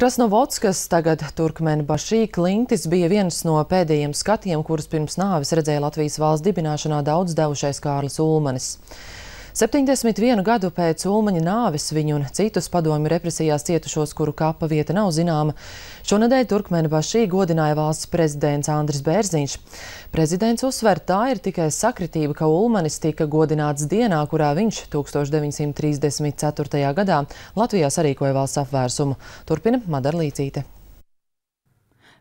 Krasnovodskas, tagad Turkmenbašī klintis bija viens no pēdējiem skatiem, kurus pirms nāves redzēja Latvijas valsts dibināšanā daudz devušais Kārlis Ulmanis. 71 gadu pēc Ulmaņa nāves viņu un citus padomju represijās cietušos, kuru kapa vieta nav zināma, šonadēļ Turkmenbašī godināja valsts prezidents Andris Bērziņš. Prezidents uzsver, tā ir tikai sakritība, ka Ulmanis tika godināts dienā, kurā viņš 1934. gadā Latvijā sarīkoja valsts apvērsumu. Turpina Madara Līcīte.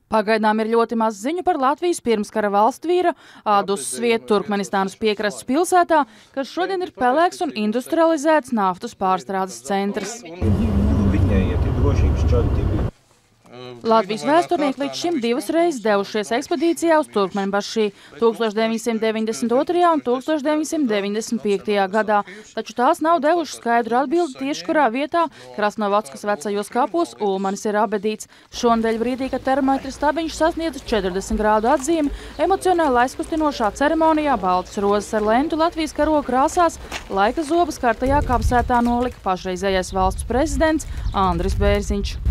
Pagaidām ir ļoti maz ziņu par Latvijas pirmskara valstsvīra ādus vietu Turkmenistānas piekrastes pilsētā, kas šodien ir pelēks un industrializēts naftas pārstrādes centrs. Viņai ir drošības čaļi, Latvijas vēsturnieki līdz šim divas reizes devušies ekspedīcijā uz Turkmenbašī 1992. un 1995. gadā, taču tās nav devušas skaidru atbildi tieši kurā vietā Krasnovotskas vecajos kapos Ulmanis ir abedīts. Šonadēļ brīdī, kad termometri stabiņš sasniedz 40 grādu atzīmi, emocionāli aizkustinošā ceremonijā baltas rozes ar lentu Latvijas karoga krāsās laika zobas kārtajā kapsētā nolika pašreizējais valsts prezidents Andris Bērziņš.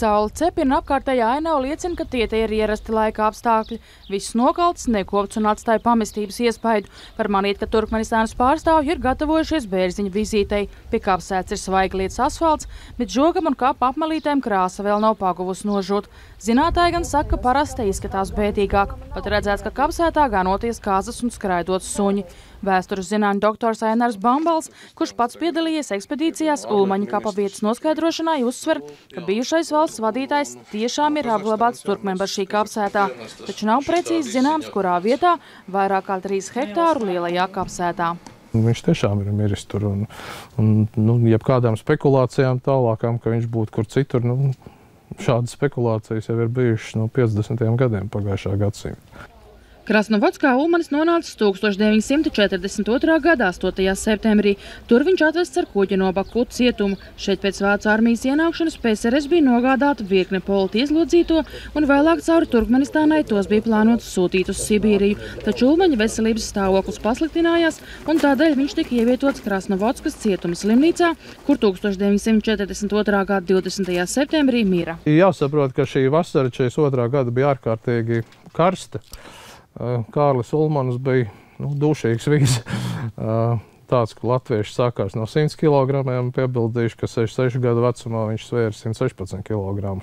Saula cepina apkārtējā ainava liecina, ka tie ir ierasti laika apstākļi. Viss nokalts, nekopts un atstāja pamestības iespaidu. Var manīt, ka Turkmenistānas pārstāvji ir gatavojušies bērziņa vizītei. Pie kapsēts ir svaiglietas asfalts, bet žogam un kapa apmalītēm krāsa vēl nav paguvusi nožūt. Zinātāji gan saka, ka parasti izskatās bētīgāk. Pat redzēts, ka kapsētā ganoties kāzas un skraidot suņi. Vēstures zinātņu doktors Ainars Bambals, kurš pats piedalījies ekspedīcijās Ulmaņa kapa vietas noskaidrošanai, uzsver, ka bijušais valsts vadītājs tiešām ir apglabāts Turkmenbašī kapsētā, taču nav precīzi zināms, kurā vietā vairāk kā 3 hektāru lielajā kapsētā. Viņš tiešām ir miris tur. Un, un nu, jebkādām spekulācijām tālākām, ka viņš būtu kur citur, nu, šādas spekulācijas jau ir bijušas no 50. gadiem pagājušā gadsimta. Krasnovodskā Ulmanis nonācis 1942. gada 8. septembrī. Tur viņš atvests ar kuģi no Baku cietumu. Šeit pēc Vācu armijas ienākšanas PSRS bija nogādāta virkne politi izlodzīto un vēlāk cauri Turkmenistānai tos bija plānots sūtīt uz Sibīriju. Taču Ulmaņa veselības stāvoklis pasliktinājās un tādēļ viņš tika ievietots Krasnovodskas cietuma slimnīcā, kur 1942. gada 20. septembrī mira. Jāsaprot, ka šī vasara 42. gada bija ārkārtīgi karsta. Kārlis Ulmans bija nu, dušīgs vīrs. Tāds, ka latvieši sākās no 100 kg, piebildīšu, ka 66 gadu vecumā viņš svēra 116 kg.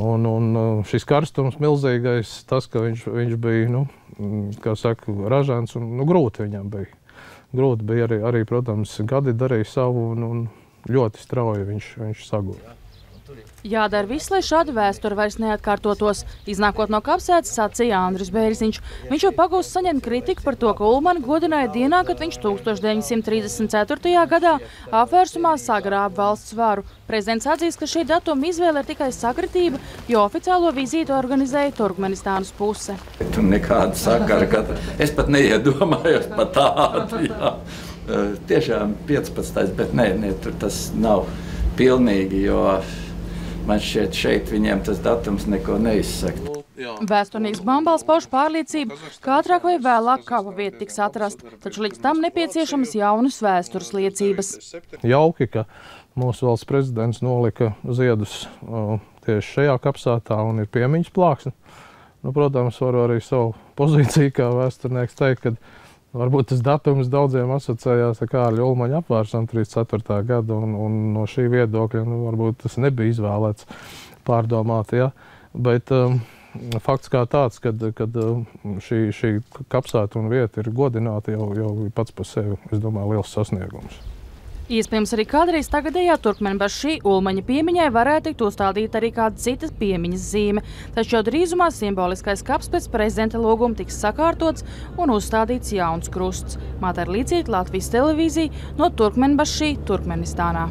Un, un šis karstums milzīgais, tas, ka viņš, viņš bija, nu, kā saka, ražants un nu, grūti viņam bija. Grūti bija arī, arī protams, gadi darīja savu un, un ļoti strauji viņš, viņš sagūda. Jādara viss, lai šāda vēsture vairs neatkārtotos. Iznākot no kapsētas, sacīja Andris Bērziņš. Viņš jau pagūst saņemt kritiku par to, ka Ulmani godināja dienā, kad viņš 1934. gadā apvērsumā sagrāba valsts varu. Prezidents atzīst, ka šī datuma izvēle ir tikai sakritība, jo oficiālo vizīti organizēja Turkmenistānas puse. Tur nekāda sakara, ka es pat neiedomājos par tādu. Jā. Tiešām 15. bet nē, nē, tur tas nav pilnīgi, jo man šķiet, šeit viņiem tas datums neko neizsaka. Vēsturnieks Bambals pauž pārliecību, ka ātrāk vai vēlāk kava vieta tiks atrasta, taču līdz tam nepieciešamas jaunas vēstures liecības. Jauki, ka mūsu valsts prezidents nolika ziedus uh, tieši šajā kapsētā un ir piemiņas plāksne. Nu, protams, varu arī savu pozīciju kā vēsturnieks teikt, ka Varbūt tas datums daudziem asociējās ar Kārļa Ulmaņa apvērsām 34. gadu, un, un no šī viedokļa nu, varbūt tas nebija izvēlēts pārdomāt. Ja? Bet um, fakts kā tāds, kad, kad um, šī, šī kapsēta un vieta ir godināta, jau, jau pats par sevi, es domāju, liels sasniegums. Iespējams, arī kādreiz tagadējā Turkmenbašī Ulmaņa piemiņai varētu tikt uzstādīta arī kāda cita piemiņas zīme, taču jau drīzumā simboliskais kaps pēc prezidenta lūguma tiks sakārtots un uzstādīts jauns krusts. Māte ar līdzīgu Latvijas televīziju no Turkmenbašī, Turkmenistānā.